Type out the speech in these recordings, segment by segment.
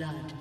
Blood.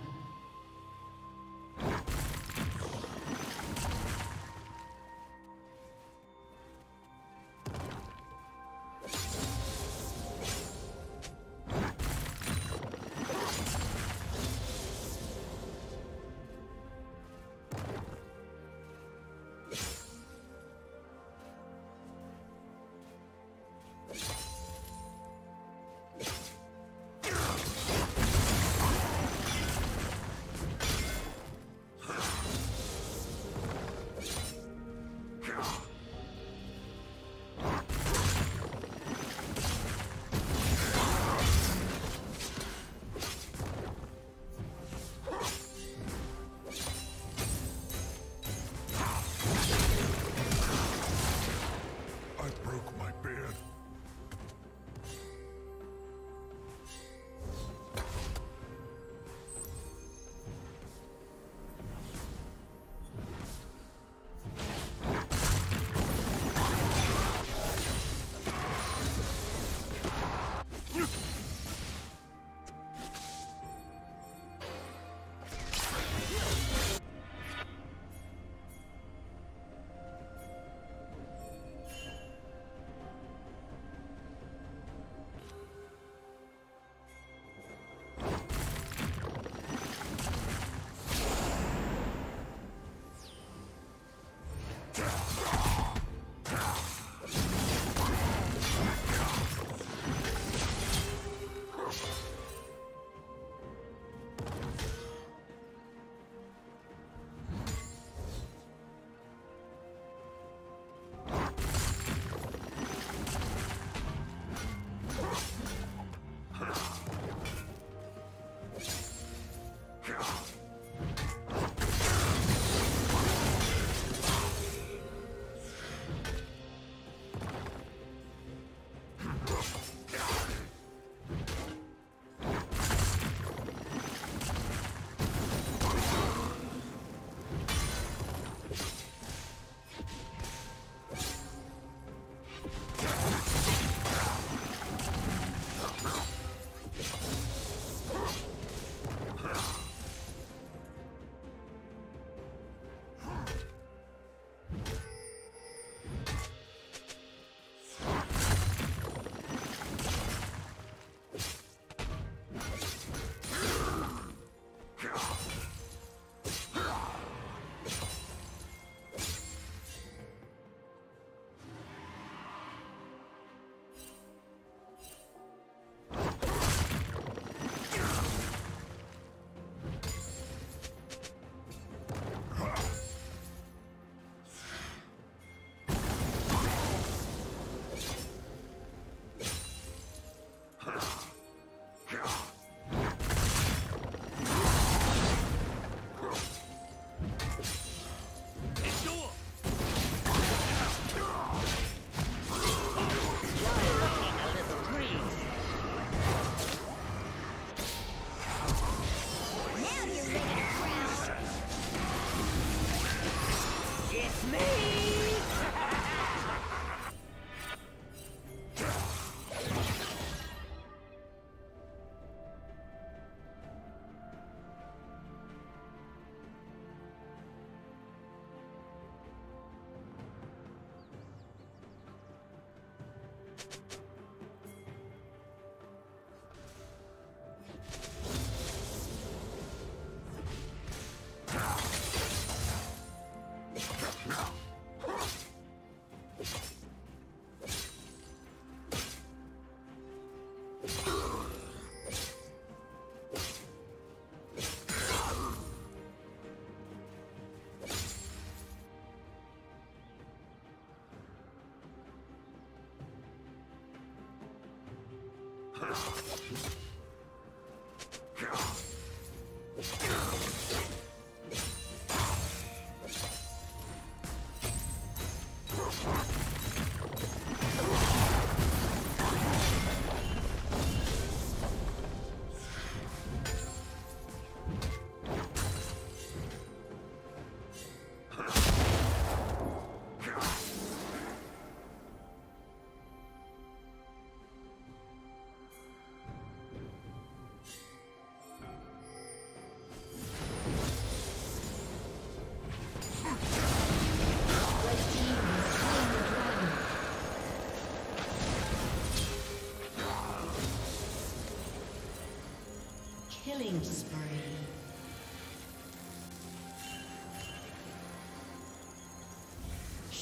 Yeah.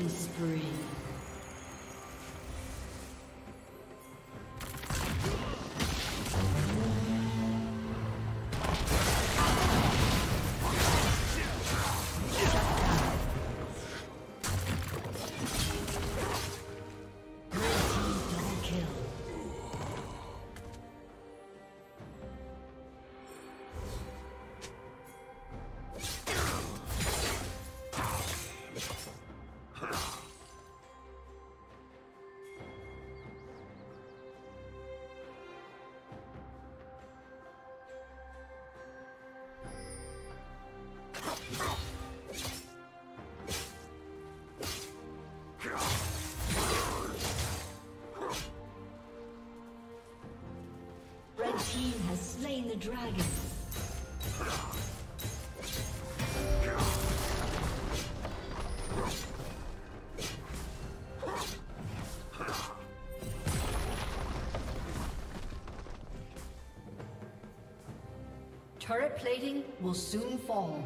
Killing spree. Dragon. Turret plating will soon fall.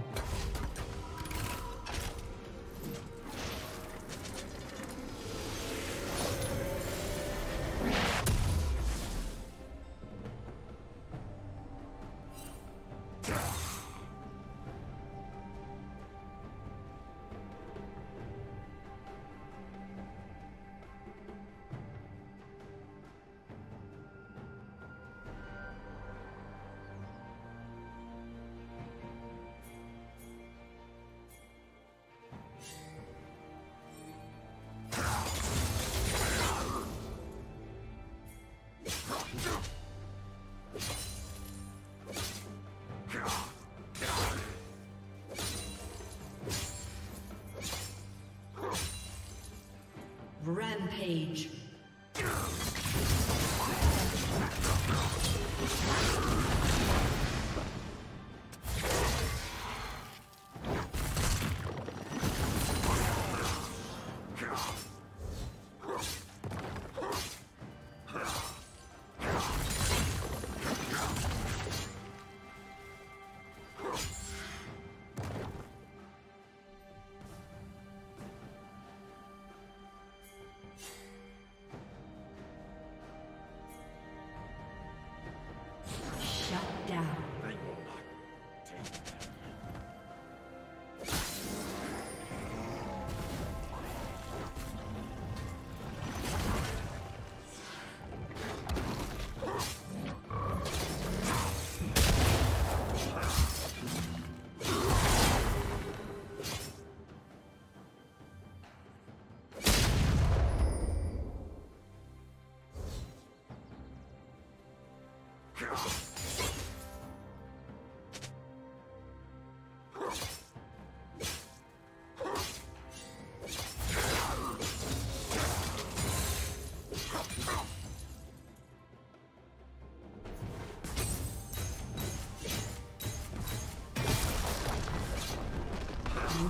Rampage.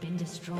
Been destroyed.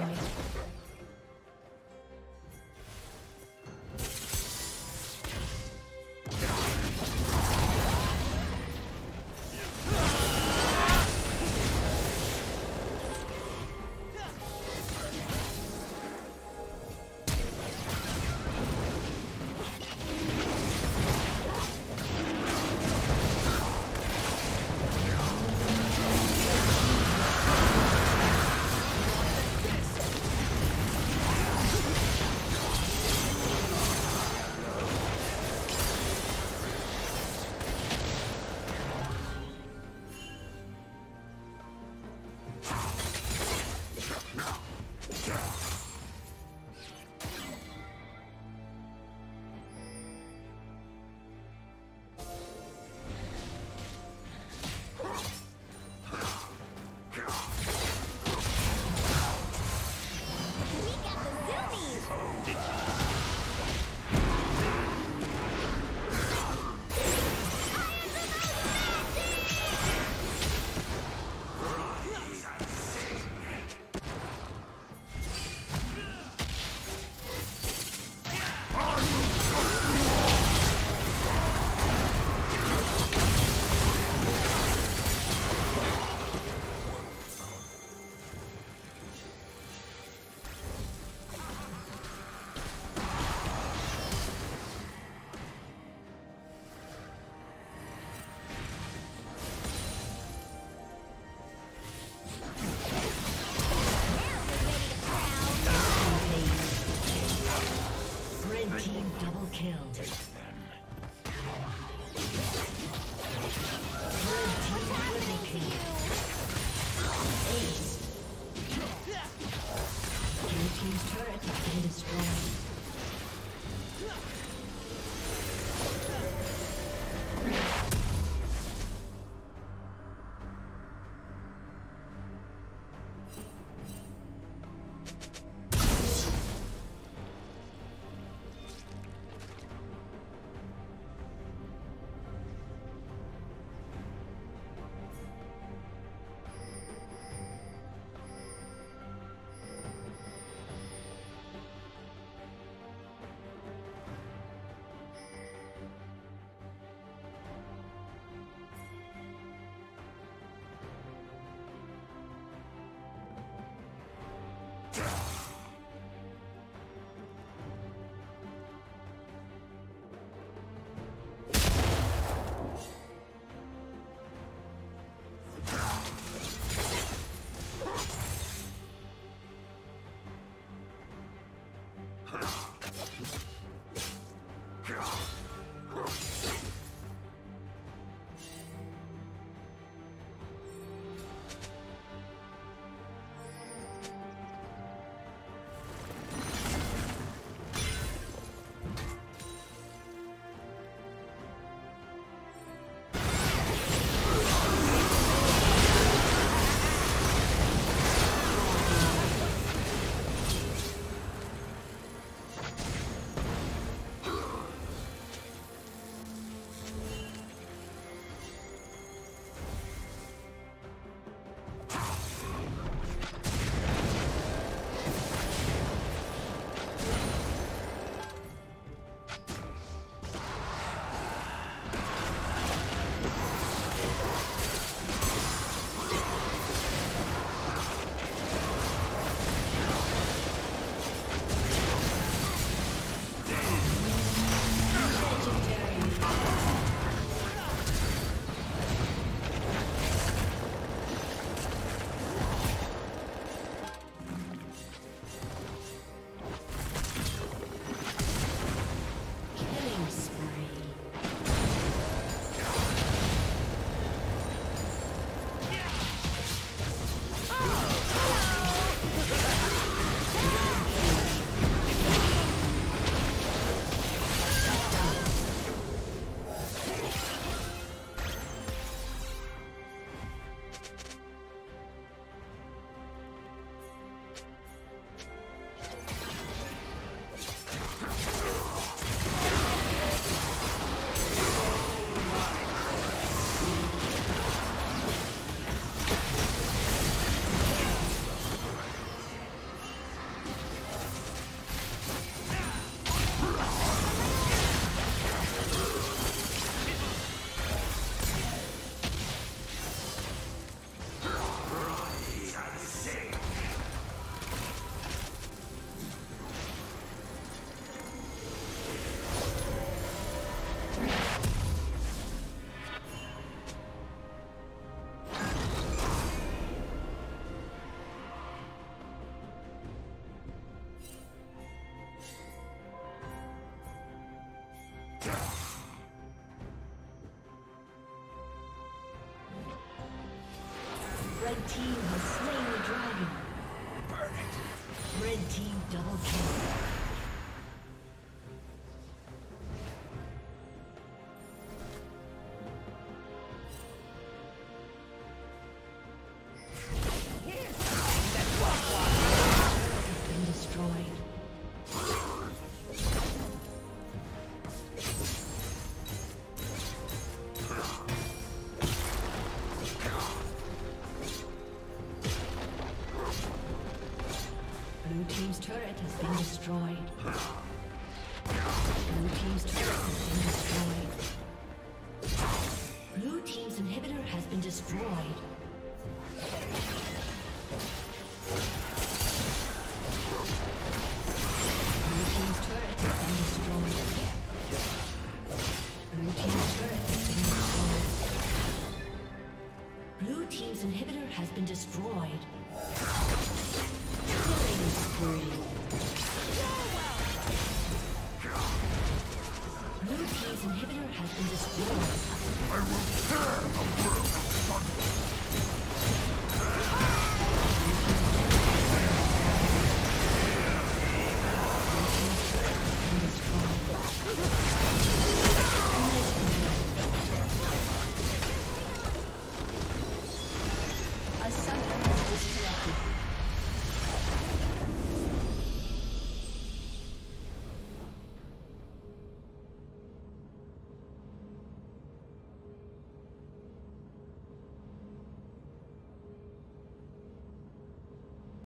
Team has